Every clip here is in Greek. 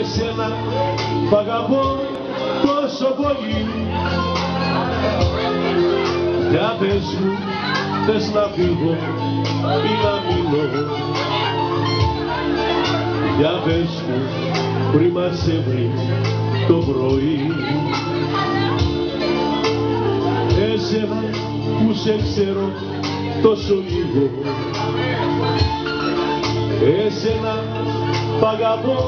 Εσένα π' αγαπώ τόσο πολύ. Για πες μου, θες να φύγω ή να μείνω. Για πες μου, πριν μας έβρει το πρωί. Εσένα που σε ξέρω τόσο λίγο Εσένα π' αγαπώ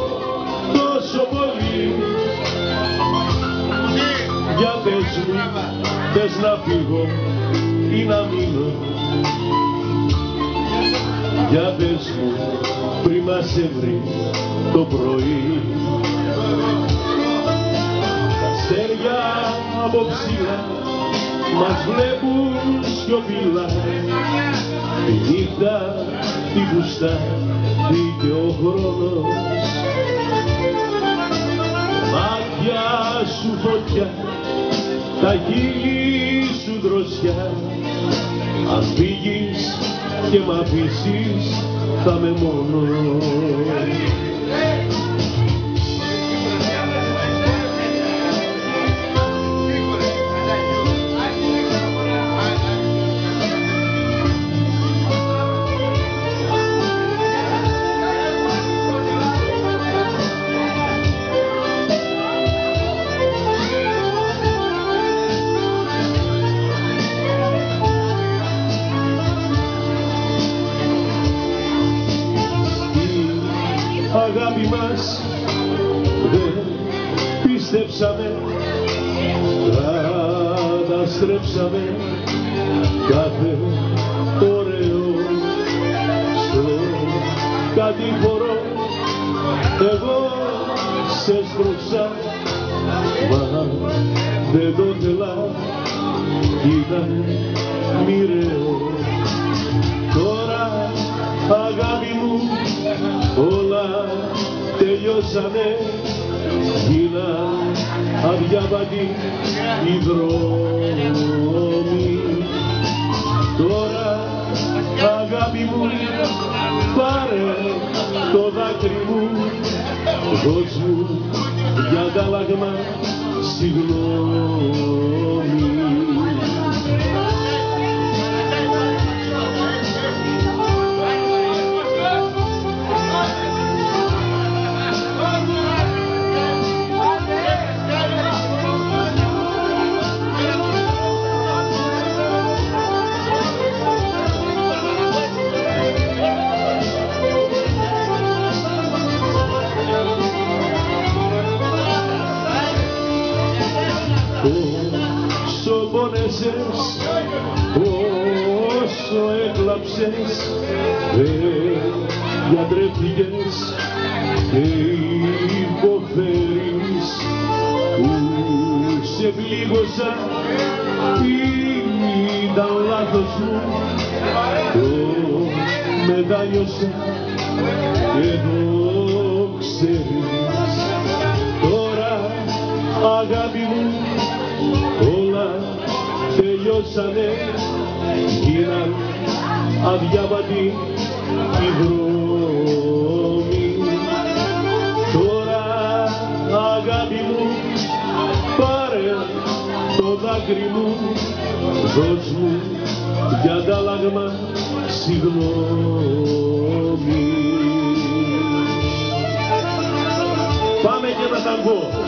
τόσο πολύ. Για πες μου, θες να φύγω ή να μείνω. Για πες μου, πριν μας έβρει το πρωί. Τα αστέρια από ψηλά μας βλέπουν σιωπηλά. Τη νύχτα, τη γουστά, και ο χρόνος. Μάτια σου φωτιά, τα χείλη σου δροσιά. Αν φύγεις και μ' αφήσεις θα με μόνος μας δεν πίστεψαμε καταστρέψαμε κάθε ωραίο στο κατηφορό εγώ σε σπρώξα μα δεν το θέλα. Ήταν μοιραίο. Τώρα αγάπη μου όλα τελειώσανε γίναν αδιάβατοι οι δρόμοι τώρα αγάπη μου πάρε το δάκρυ μου. Δώσ' μου για αντάλλαγμα συγγνώμη πόνεσες, όσο έκλαψες δεν διατρέφηκες και υποφέρεις. Που σε πλήγωσα ήταν λάθος μου. Το μετάνιωσα. Και το ξέρεις. Τώρα αγάπη μου όλα τελειώσανε γίναν αδιάβατοι οι δρόμοι τώρα αγάπη μου πάρε το δάκρυ μου δώσ' μου για αντάλλαγμα συγγνώμη Πάμε και τα ταγκό.